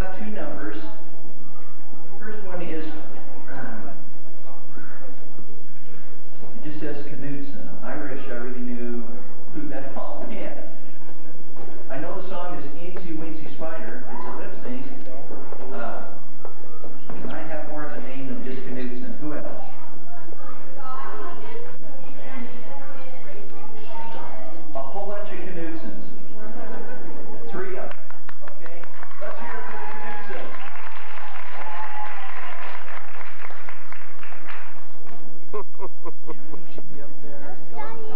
two numbers. First one is, um, it just says Knutson. Irish. I really knew who that was. you should be up there.